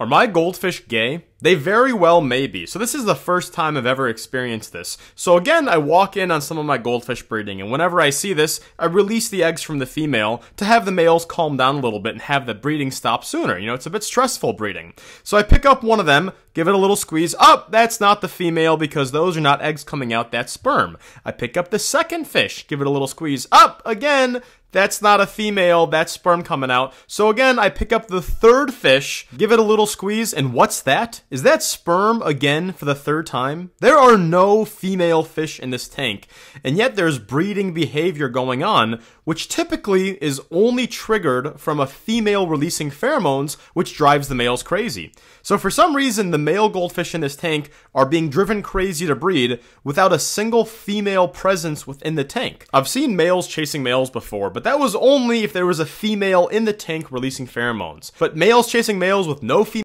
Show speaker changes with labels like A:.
A: Are my goldfish gay? They very well may be. So this is the first time I've ever experienced this. So again, I walk in on some of my goldfish breeding, and whenever I see this, I release the eggs from the female to have the males calm down a little bit and have the breeding stop sooner. You know, it's a bit stressful breeding. So I pick up one of them, give it a little squeeze. Up, oh, that's not the female because those are not eggs coming out, that's sperm. I pick up the second fish, give it a little squeeze. Up, oh, again, that's not a female, that's sperm coming out. So again, I pick up the third fish, give it a little squeeze, and what's that? Is that sperm again for the third time? There are no female fish in this tank, and yet there's breeding behavior going on, which typically is only triggered from a female releasing pheromones, which drives the males crazy. So for some reason, the male goldfish in this tank are being driven crazy to breed without a single female presence within the tank. I've seen males chasing males before, but that was only if there was a female in the tank releasing pheromones. But males chasing males with no female